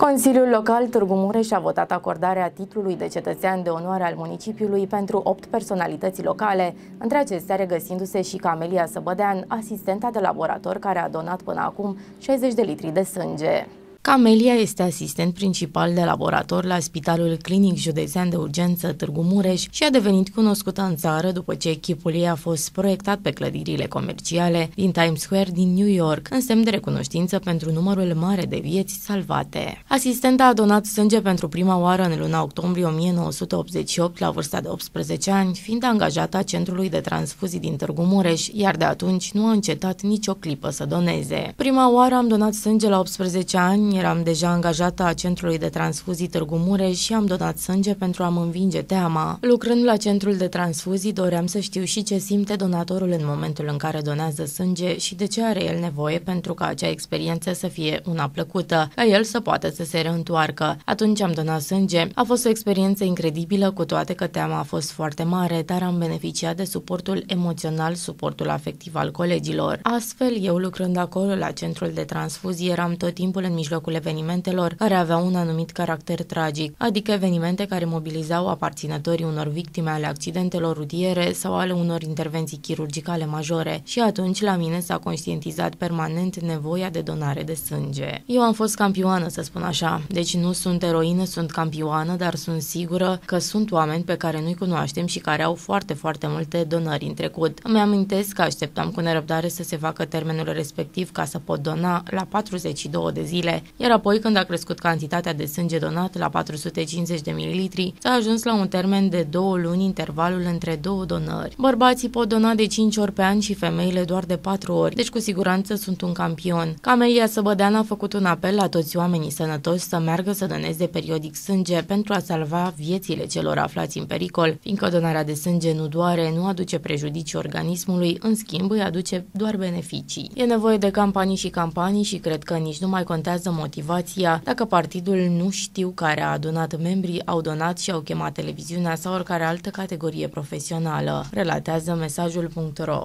Consiliul Local Târgu Mureș a votat acordarea titlului de cetățean de onoare al municipiului pentru opt personalități locale, între acestea regăsindu-se și Camelia Săbădean, asistenta de laborator care a donat până acum 60 de litri de sânge. Camelia este asistent principal de laborator la Spitalul Clinic Județean de Urgență Târgu Mureș și a devenit cunoscută în țară după ce echipul ei a fost proiectat pe clădirile comerciale din Times Square din New York, în semn de recunoștință pentru numărul mare de vieți salvate. Asistenta a donat sânge pentru prima oară în luna octombrie 1988 la vârsta de 18 ani, fiind angajată a Centrului de Transfuzii din Târgu Mureș, iar de atunci nu a încetat nicio clipă să doneze. Prima oară am donat sânge la 18 ani, eram deja angajată a Centrului de Transfuzii Târgu Mureș și am donat sânge pentru a-mi învinge teama. Lucrând la Centrul de Transfuzii, doream să știu și ce simte donatorul în momentul în care donează sânge și de ce are el nevoie pentru ca acea experiență să fie una plăcută, ca el să poată să se reîntoarcă. Atunci am donat sânge. A fost o experiență incredibilă, cu toate că teama a fost foarte mare, dar am beneficiat de suportul emoțional, suportul afectiv al colegilor. Astfel, eu lucrând acolo la Centrul de Transfuzii, eram tot timpul în mijlocul mijlocul evenimentelor care aveau un anumit caracter tragic, adică evenimente care mobilizau aparținătorii unor victime ale accidentelor rutiere sau ale unor intervenții chirurgicale majore și atunci la mine s-a conștientizat permanent nevoia de donare de sânge. Eu am fost campioană, să spun așa, deci nu sunt eroină, sunt campioană, dar sunt sigură că sunt oameni pe care nu-i cunoaștem și care au foarte, foarte multe donări în trecut. Îmi amintesc că așteptam cu nerăbdare să se facă termenul respectiv ca să pot dona la 42 de zile iar apoi când a crescut cantitatea de sânge donat la 450 de mililitri, s-a ajuns la un termen de două luni intervalul între două donări. Bărbații pot dona de 5 ori pe an și femeile doar de 4 ori, deci cu siguranță sunt un campion. Camelia Săbădean a făcut un apel la toți oamenii sănătoși să meargă să doneze periodic sânge pentru a salva viețile celor aflați în pericol, fiindcă donarea de sânge nu doare, nu aduce prejudicii organismului, în schimb îi aduce doar beneficii. E nevoie de campanii și campanii și cred că nici nu mai contează motivația dacă partidul nu știu care a adunat membrii, au donat și au chemat televiziunea sau oricare altă categorie profesională, relatează mesajul.ro.